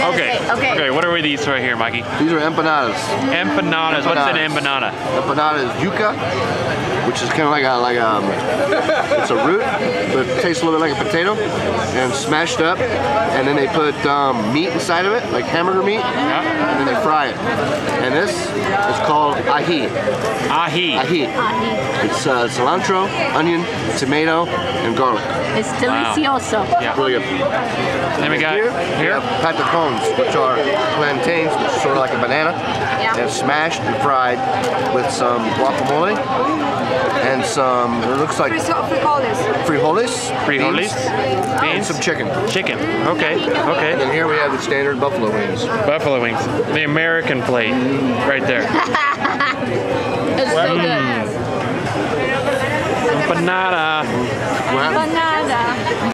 Okay. Okay. Okay. What are these right here, Mikey? These are empanadas. Empanadas. What's an Empanadas. empanada? Empanada is yuca, which is kind of like a like um, it's a root, but it tastes a little bit like a potato, and smashed up, and then they put um, meat inside of it, like hamburger meat, Yeah. and then they fry it. And this is called ají. Ají. Ají. It's uh, cilantro, onion, tomato, and garlic. It's delicioso. Yeah. Really good. Then we got Here, here. we have patacones, which are plantains, which is sort of like a banana, Yeah. and smashed and fried with some guacamole and some, um, it looks like frijoles. frijoles, Frijoles. beans, and Beans. some chicken. Chicken. Okay. Okay. And here we have the standard buffalo wings. Buffalo wings. The American plate, right there. It's so mm. good. Empanada. What? Banana.